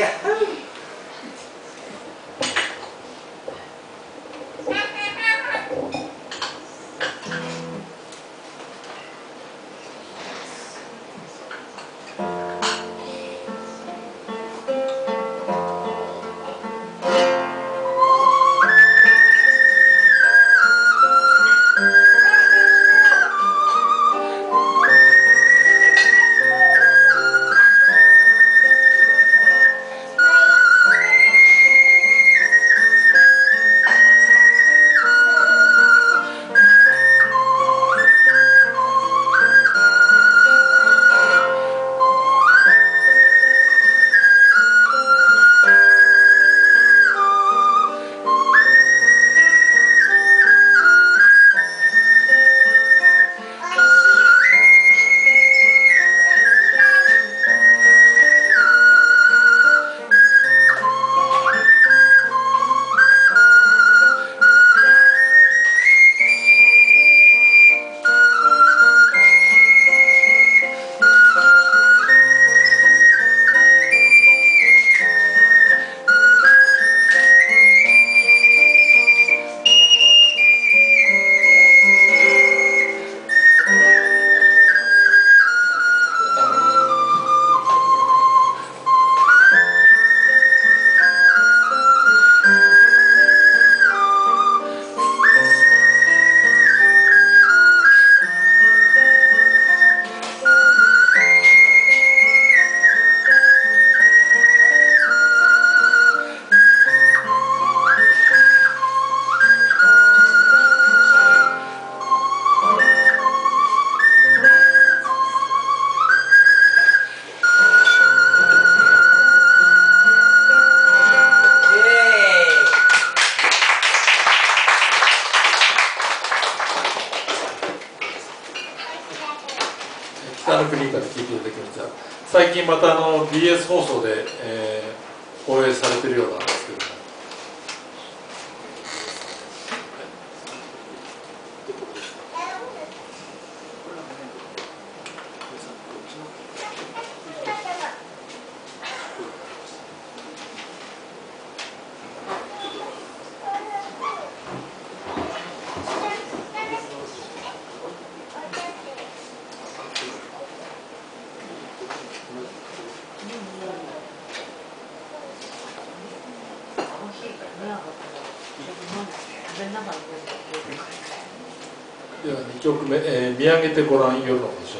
Yeah. またあの BS 放送で、えー、放映されてるようなんですけどもでは2曲目、えー見上げてごらん夜の星を聴い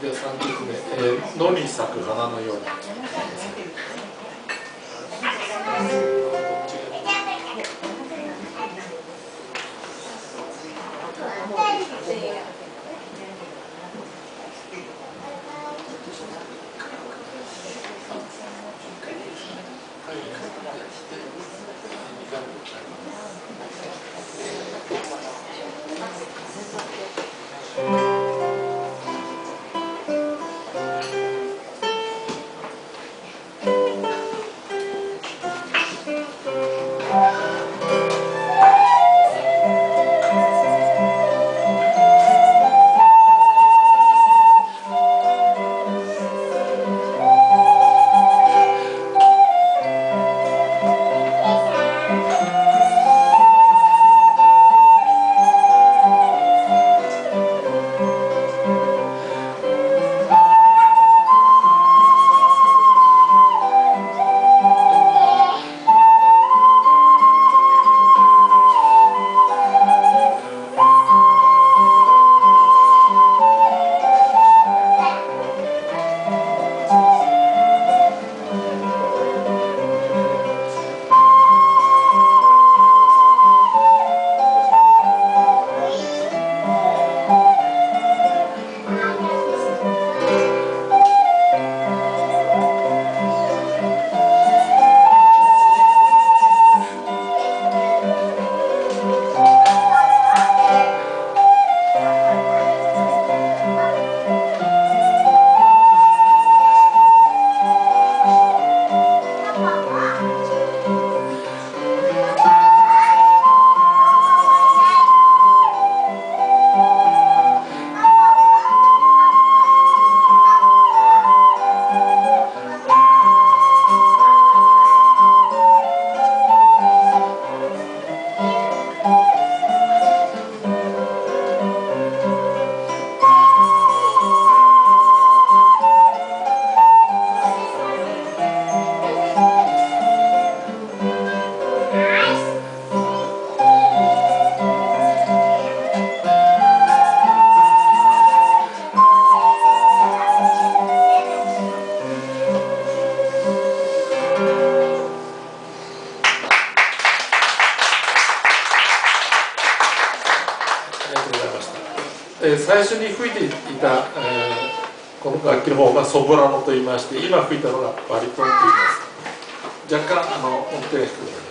で3曲目、えー、野に咲く花のように。最初に吹いていた、えー、この楽器の方がソブラノと言いまして今吹いたのがバリトンと言います。若干あの音程が低くなります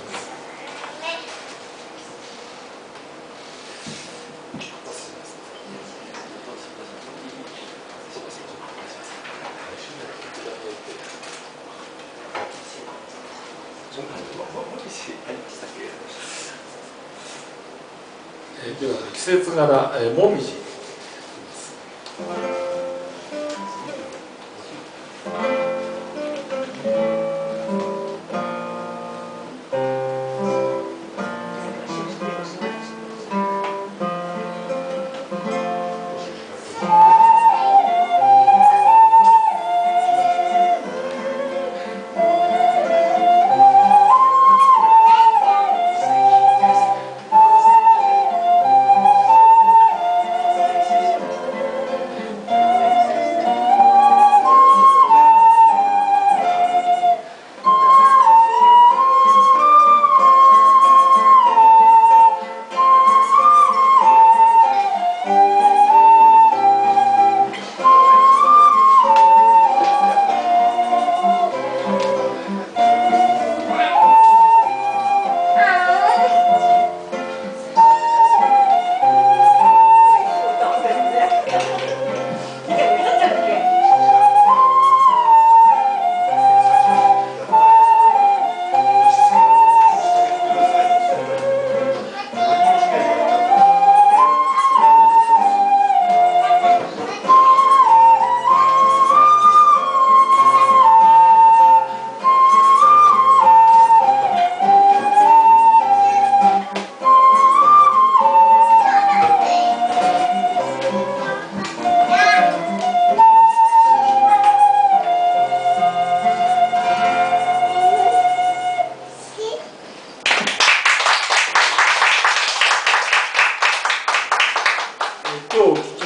えー、では季節柄、えー、もみじ。Thank you.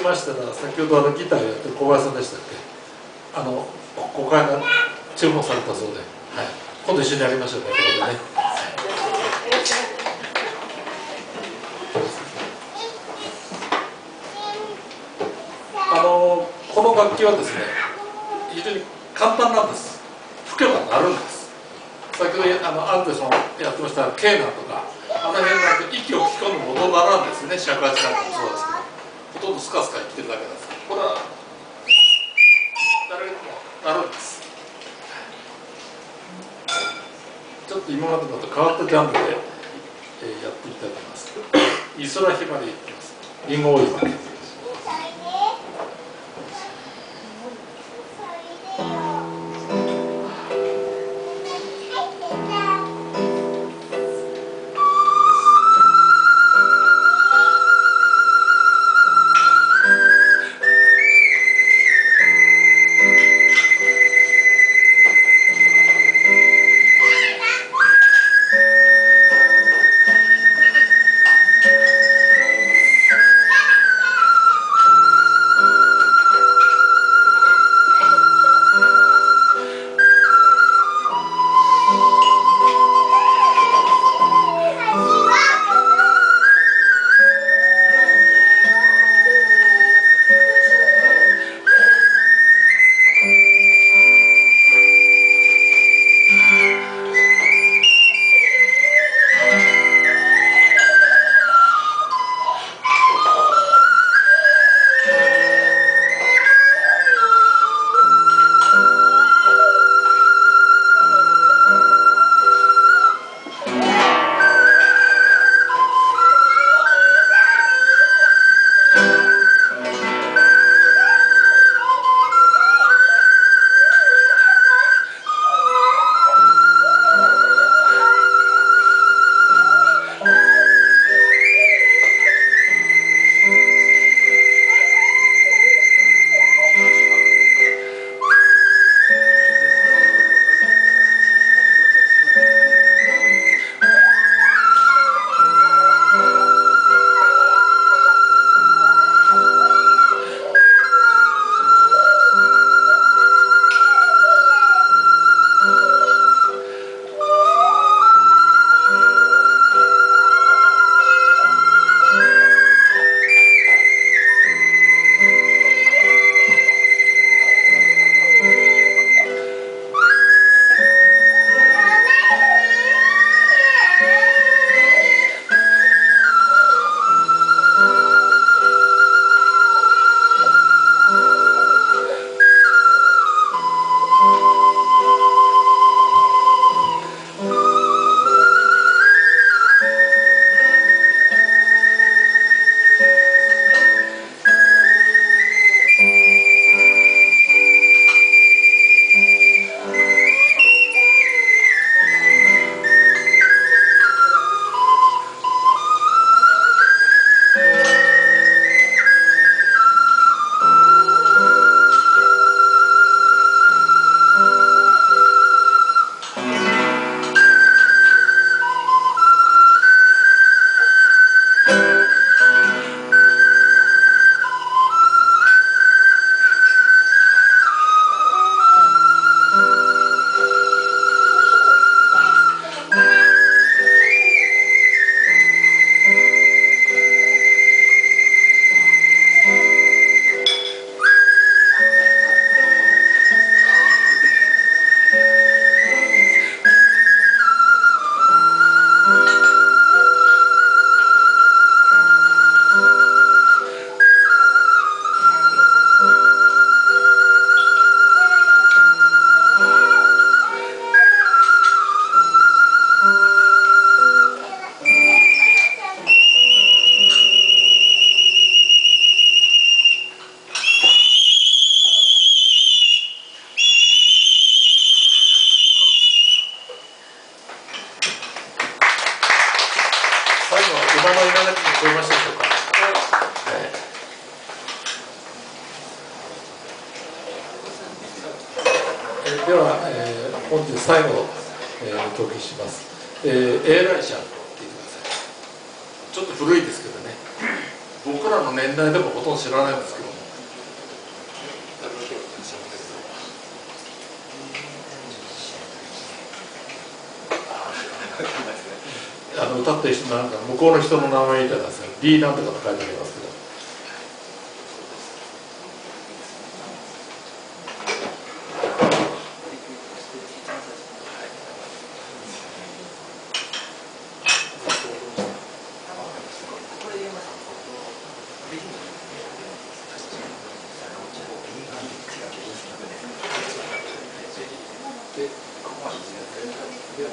ましたら先ほどあのギターやってる小林さんでしたっけ？あのここから注目されたそうで、はい、今度一緒にやりましょうねここでね。あのこの楽器はですね非常に簡単なんです。吹けば鳴るんです。先ほどあのアンデソンやってましたケーナとかあの辺なんて息を吹き込む元ならんですね尺八なんかもそうですけど。ほとんどスカスカ言ってるだけですこれはなるんですちょっと今までのと変わったジャンルで、えー、やっていと思います。イソラヒマでいきます。リンゴオイ古いですけどね。僕らの年代でもほとんど知らないんですけども。あの歌ってる人なんか向こうの人の名前みたいなんで D なんとか書いてありますけ